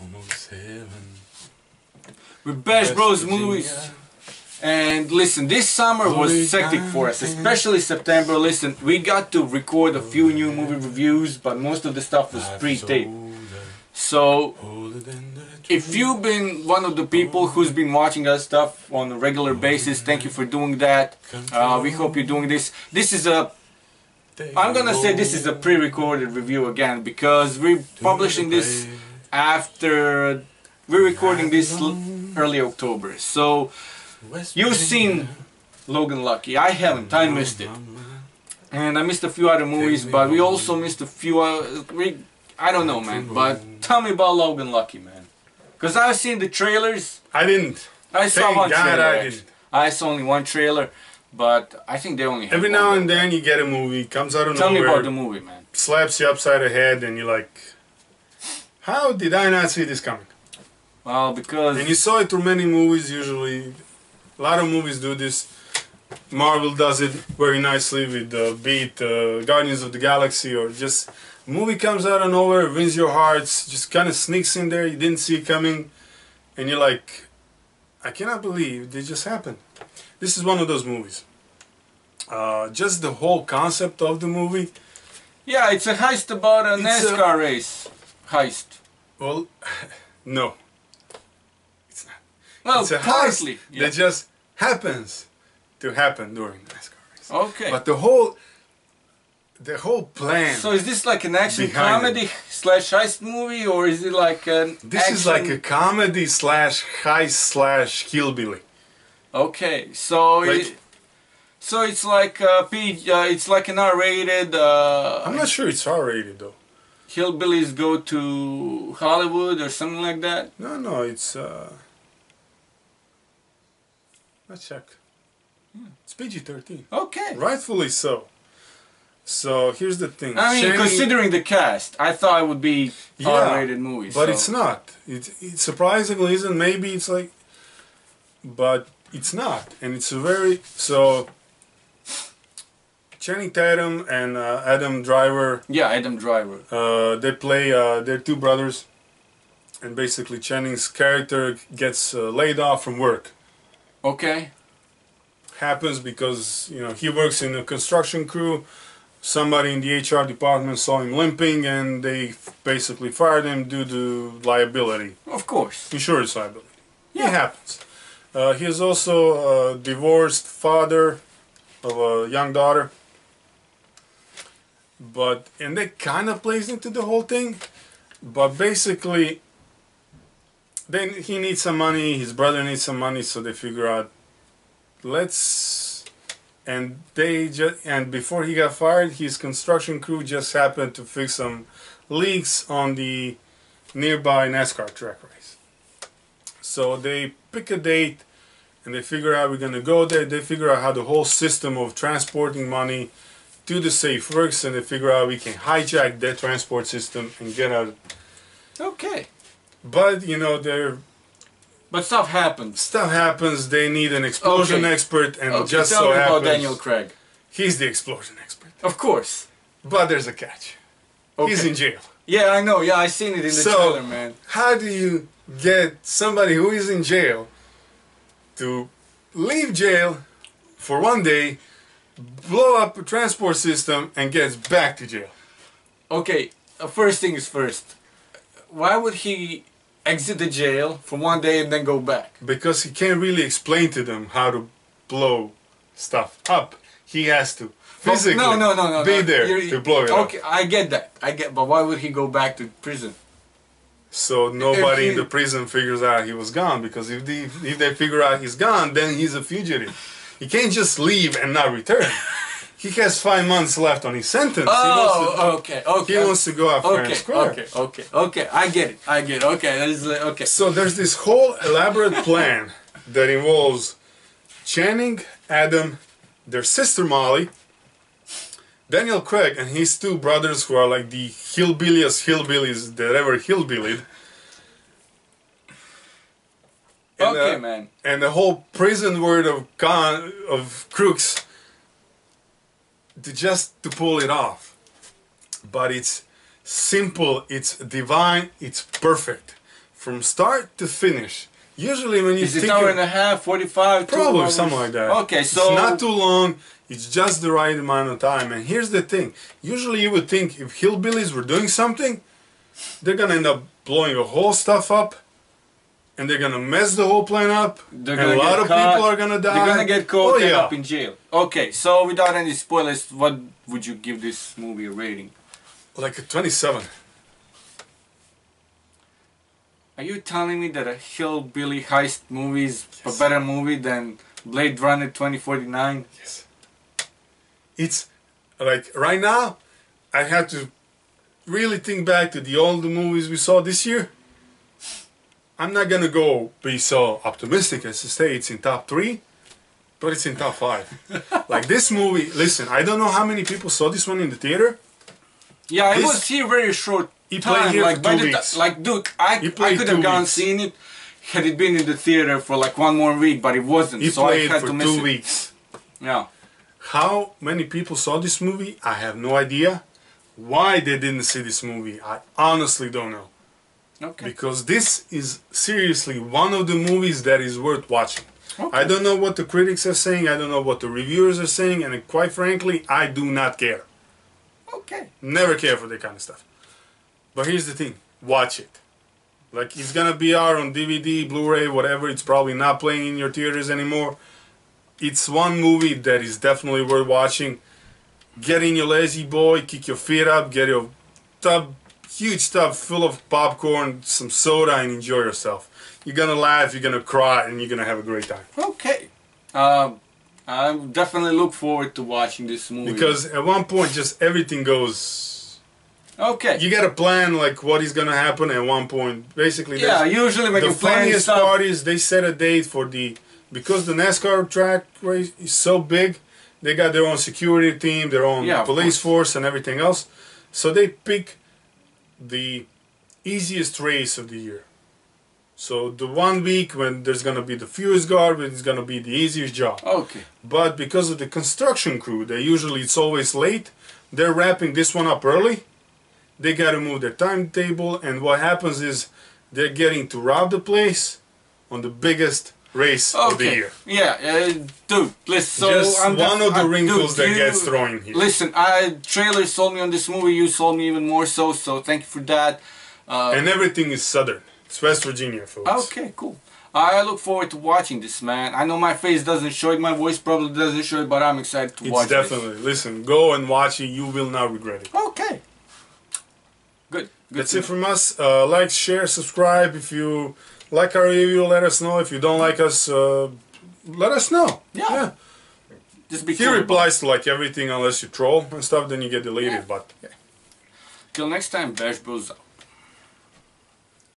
Almost heaven. With Bash Bros movies. And listen, this summer was hectic for us, especially September. Listen, we got to record a few new movie reviews, but most of the stuff was pre-taped. So older than the if you've been one of the people who's been watching our stuff on a regular basis, thank you for doing that. Uh, we hope you're doing this. This is a I'm gonna say this is a pre-recorded review again because we're publishing this after we're recording this l- early October. So you've seen Logan Lucky. I haven't. I missed it, and I missed a few other movies, but we also missed a few. Uh, we, I don't know, man. But tell me about Logan Lucky, man. Cause I've seen the trailers. I didn't. I saw Thank one God trailer. I didn't. I saw only one trailer, but I think they only have Every now and then you get a movie, comes out of Tell me nowhere, about the movie, man. slaps you upside the head, and you're like, how did I not see this coming? Well, because And you saw it through many movies usually. A lot of movies do this. Marvel does it very nicely with uh, Beat, uh, Guardians of the Galaxy, or just movie comes out of nowhere, wins your hearts, just kind of sneaks in there, you didn't see it coming, and you're like, I cannot believe this just happened. This is one of those movies. Uh, just the whole concept of the movie. Yeah, it's a heist about a It's a- NASCAR race. Heist. Well, no, Well, it's a partly. heist Yeah. that just happens to happen during the NASCAR race. Okay. But the whole, the whole plan. so is this like an action comedy slash heist movie, or is it like an this is like a comedy slash heist slash hillbilly. Okay, so Like- it, so it's like uh, P, uh, it's like an R-rated. Uh, I'm not sure it's R-rated though. Hillbillies go to Hollywood or something like that. No, no, it's. uh Let's check. It's PG-13, Okay. rightfully so. So here's the thing. I mean, considering the cast, I thought it would be Yeah, R-rated movie. but so- it's not. It, it surprisingly isn't. Maybe it's like, but it's not, and it's a very so. Channing Tatum and uh, Adam Driver, Yeah, Adam Driver. uh, they play. Uh, they're two brothers, and basically Channing's character gets uh, laid off from work. Okay. Happens because you know he works in a construction crew. Somebody in the HR department saw him limping, and they f- basically fired him due to liability. Of course. insurance liability. Yeah. It happens. Uh, he is also a divorced father of a young daughter. But and that kind of plays into the whole thing. But basically, then he needs some money. His brother needs some money, so they figure out, let's. And they just and before he got fired, his construction crew just happened to fix some leaks on the nearby NASCAR track race. So they pick a date and they figure out we're gonna go there. They figure out how the whole system of transporting money to the safe works and they figure out we can hijack that transport system and get out. Okay. But you know, their But stuff happens. stuff happens. They need an explosion Okay. expert, and Okay, just tell so me about Daniel Craig. he's the explosion expert. Of course. But there's a catch. Okay. He's in jail. Yeah, I know. Yeah, I seen it in the So- trailer, man. How do you get somebody who is in jail to leave jail for one day, blow up a transport system, and gets back to jail? Okay, uh, first thing is first. Why would he exit the jail for one day and then go back? Because he can't really explain to them how to blow stuff up. He has to physically no, no, no, no, be no. there You're- to blow it up. Okay, I get that. I get, but why would he go back to prison? So nobody he- in the prison figures out he was gone. Because if they, if they figure out he's gone, then he's a fugitive. He can't just leave and not return. he has five months left on his sentence. he wants to, Oh, okay, okay. He wants to go and Okay, square. okay, okay, okay. I get it. I get it. Okay, that is like- okay. So there's this whole elaborate plan that involves Channing, Adam, their sister Molly, Daniel Craig, and his two brothers who are like the hillbilliest hillbillies that ever hillbillied. And, Okay, uh, man. and the whole prison word of con of crooks to just to pull it off but it's simple it's divine it's perfect from start to finish. Usually when you Is it think hour and a half, 45, two Probably something like that. Okay, so it's not too long. It's just the right amount of time. And here's the thing: usually you would think if hillbillies were doing something, they're gonna end up blowing the whole stuff up, and they're gonna mess the whole plan up. They're and a lot of caught. people are gonna die. They're gonna get caught Oh yeah. up in jail. Okay, so without any spoilers, what would you give this movie a rating? Like a 27. Are you telling me that a hillbilly heist movie is a better movie than Blade Runner 2049? Yes. It's like right now, I had to really think back to the old movies we saw this year. I'm not gonna go be so optimistic as to say it's in top three, but it's in top five. like this movie, listen, I don't know how many people saw this one in the theater. Yeah, it was here very short He played time. here like by two the weeks. like dude, I I could have gone weeks. seen it had it been in the theater for like one more week, but it wasn't. He so I had for to miss two it. weeks. Yeah. How many people saw this movie? I have no idea. Why they didn't see this movie, I honestly don't know. Okay. because this is seriously one of the movies that is worth watching. Okay. I don't know what the critics are saying, I don't know what the reviewers are saying, and quite frankly, I do not care. Okay. Never care for that kind of stuff. But here's the thing watch it. Like, it's gonna be out on DVD, Blu ray, whatever, it's probably not playing in your theaters anymore. It's one movie that is definitely worth watching. Get in your lazy boy, kick your feet up, get your tub, huge tub full of popcorn, some soda, and enjoy yourself. You're gonna laugh, you're gonna cry, and you're gonna have a great time. Okay. Um, I definitely look forward to watching this movie. Because at one point, just everything goes. okay. You gotta plan like what is gonna happen at one point. Basically, yeah, usually when the you plan funniest part is they set a date for the because the NASCAR track race is so big. They got their own security team, their own Yeah, police force, and everything else. So they pick the easiest race of the year. So the one week when there's gonna be the fewest garbage, it's gonna be the easiest job. Okay. But because of the construction crew, they usually it's always late. They're wrapping this one up early. They got to move their timetable, and what happens is they're getting to rob the place on the biggest race of the year. Yeah, uh, dude. Listen. So Just I'm one of the wrinkles dude, that you- gets thrown in here. Listen, I trailer sold me on this movie. You sold me even more so. So thank you for that. Uh, and everything is southern. It's West Virginia, folks. okay, cool. I look forward to watching this, man. I know my face doesn't show it, my voice probably doesn't show it, but I'm excited to It's watch it. definitely. Listen, go and watch it. You will not regret it. Okay. Good. Good That's it from us. Uh, like, share, subscribe. If you like our review, let us know. If you don't like us, uh, let us know. Yeah. Just be He cool replies to like everything unless you troll and stuff, then you get deleted. Yeah. But Till next time, Bash Bros out.